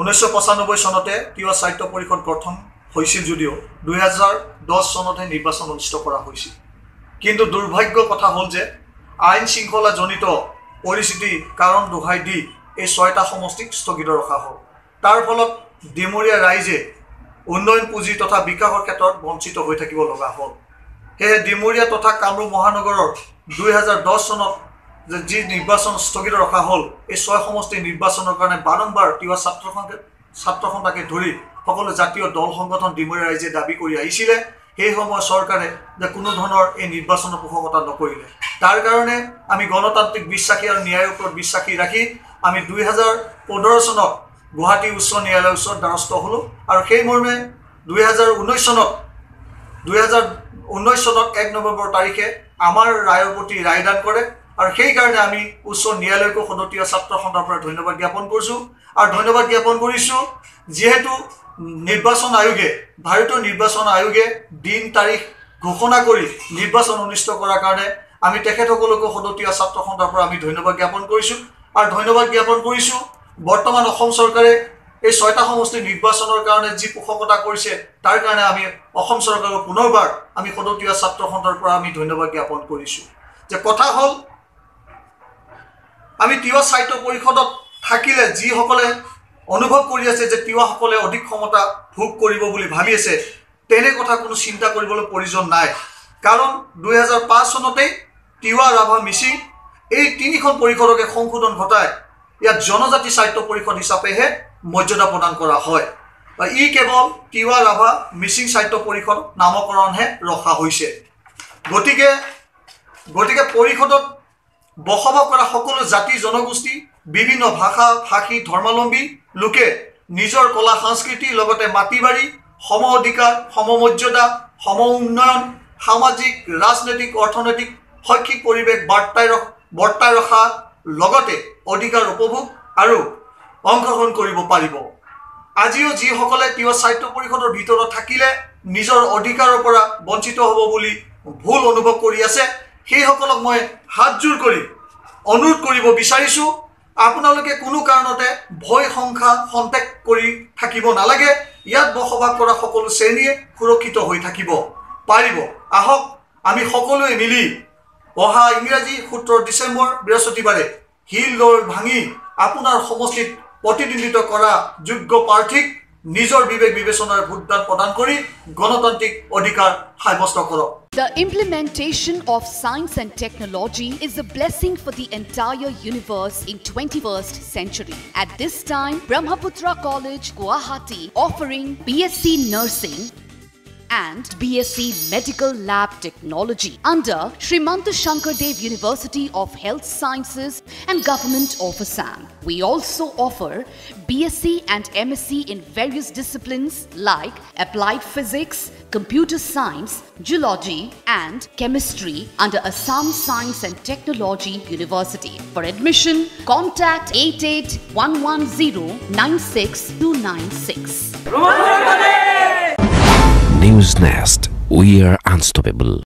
ঊনৈছশ পঁচানব্বৈ চনতে তিৱা সাহিত্য পৰিষদ গঠন হৈছিল যদিও দুহেজাৰ দহ চনতহে নিৰ্বাচন অনুষ্ঠিত কৰা হৈছিল। কিন্তু দুৰ্ভাগ্য কথা হ'ল যে আইন শৃংখলাজনিত পৰিস্থিতি কাৰণ দোহাই দি এই ছয়টা সমষ্টিক স্থগিত ৰখা হ'ল। তাৰ ফলত ডিমৰীয়া ৰাইজে উন্নয়ন পুঁজি তথা বিকাশৰ ক্ষেত্ৰত বঞ্চিত হৈ থাকিব লগা হ'ল। সেয়েহে ডিমৰীয়া তথা কামৰূপ মহানগৰৰ দুহেজাৰ দহ চনত যে যি নিৰ্বাচন স্থগিত ৰখা হ'ল এই ছয় সমষ্টিৰ নিৰ্বাচনৰ কাৰণে বাৰম্বাৰ তিৱা ছাত্ৰ ছাত্ৰ সন্থাকে ধৰি সকলো জাতীয় দল সংগঠন ডিমৰীয়া ৰাইজে দাবী কৰি আহিছিলে। সেই সময়ত চৰকাৰে যে কোনো ধৰণৰ এই নিৰ্বাচনৰ পোষকতা নকৰিলে। তাৰ কাৰণে আমি গণতান্ত্ৰিক বিশ্বাসী আৰু ন্যায়ৰ ওপৰত বিশ্বাসী ৰাখি আমি দুই হাজাৰ পোন্ধৰ চনত গুৱাহাটী উচ্চ ন্যায়ালয়ৰ ওচৰত দ্বাৰস্থ হ'লোঁ আৰু সেই মৰ্মে দুই হাজাৰ ঊনৈছ চনত দুহেজাৰ ঊনৈছ চনত এক নৱেম্বৰ তাৰিখে আমাৰ ৰায়ৰ প্ৰতি ৰায়দান কৰে। আৰু সেইকাৰণে আমি উচ্চ ন্যায়ালয়কো সদতীয় ছাত্ৰ সন্থাৰ পৰা ধন্যবাদ জ্ঞাপন কৰিছোঁ। আৰু ধন্যবাদ জ্ঞাপন কৰিছোঁ যিহেতু নিৰ্বাচন আয়োগে ভাৰতীয় নিৰ্বাচন আয়োগে দিন তাৰিখ ঘোষণা কৰি নিৰ্বাচন অনুষ্ঠিত কৰাৰ কাৰণে আমি তেখেতসকলকো সদতীয়া ছাত্ৰ সন্থাৰ পৰা আমি ধন্যবাদ জ্ঞাপন কৰিছোঁ। আৰু ধন্যবাদ জ্ঞাপন কৰিছোঁ বৰ্তমান অসম চৰকাৰে এই ছয়টা সমষ্টিৰ নিৰ্বাচনৰ কাৰণে যি পোষকতা কৰিছে তাৰ কাৰণে আমি অসম চৰকাৰক পুনৰবাৰ আমি সদতীয়া ছাত্ৰ সন্থাৰ পৰা আমি ধন্যবাদ জ্ঞাপন কৰিছোঁ। যে কথা হ'ল আমি তিৱা সাহিত্য পৰিষদত থাকিলে যিসকলে অনুভৱ কৰি আছে যে তিৱাসকলে অধিক ক্ষমতা ভোগ কৰিব বুলি ভাবি আছে তেনে কথা কোনো চিন্তা কৰিবলৈ প্ৰয়োজন নাই। কাৰণ দুহেজাৰ পাঁচ চনতেই তিৱা ৰাভা মিচিং এই তিনিখন পৰিষদকে সংশোধন ঘটাই ইয়াত জনজাতি সাহিত্য পৰিষদ হিচাপেহে মৰ্যাদা প্ৰদান কৰা হয়। ই কেৱল তিৱা ৰাভা মিচিং সাহিত্য পৰিষদ নামকৰণহে ৰখা হৈছে। গতিকে গতিকে পৰিষদত বসবাস কৰা সকলো জাতি জনগোষ্ঠী বিভিন্ন ভাষা ভাষী ধৰ্মাৱলম্বী লোকে নিজৰ কলা সংস্কৃতি লগতে মাটি বাৰী সম অধিকাৰ সমমৰ্যাদা সম উন্নয়ন সামাজিক ৰাজনৈতিক অৰ্থনৈতিক শৈক্ষিক পৰিৱেশ বাৰ্তাই ৰখ বৰ্তাই ৰখাৰ লগতে অধিকাৰ উপভোগ আৰু অংশগ্ৰহণ কৰিব পাৰিব। আজিও যিসকলে তিৱা সাহিত্য পৰিষদৰ ভিতৰত থাকিলে নিজৰ অধিকাৰৰ পৰা বঞ্চিত হ'ব বুলি ভুল অনুভৱ কৰি আছে। সেইসকলক মই হাতযোৰ কৰি অনুৰোধ কৰিব বিচাৰিছোঁ আপোনালোকে কোনো কাৰণতে ভয় সংখ্যা সন্তেক কৰি থাকিব নালাগে। ইয়াত বসবাস কৰা সকলো শ্ৰেণীয়ে সুৰক্ষিত হৈ থাকিব পাৰিব। আহক আমি সকলোৱে মিলি অহা ইংৰাজী সোতৰ ডিচেম্বৰ বৃহস্পতিবাৰে শিল দৌৰ ভাঙি আপোনাৰ সমষ্টিত প্ৰতিদ্বন্দ্বিত্ব কৰা যোগ্য প্ৰাৰ্থীক নিজৰ বিবেক বিবেচনাৰ ভোটদান প্ৰদান কৰি গণতান্ত্ৰিক অধিকাৰ সাব্যস্ত কৰক The implementation of science and technology is a blessing for the entire universe in 21st century. At this time, Brahmaputra College, Guwahati, offering BSc Nursing and BSc Medical Lab Technology under Srimanta Shankardev University of Health Sciences and Government of Assam. We also offer BSc and MSc in various disciplines like Applied Physics, Computer Science, Geology and Chemistry under Assam Science and Technology University. For admission, contact 8811096296. News Nest. We are unstoppable.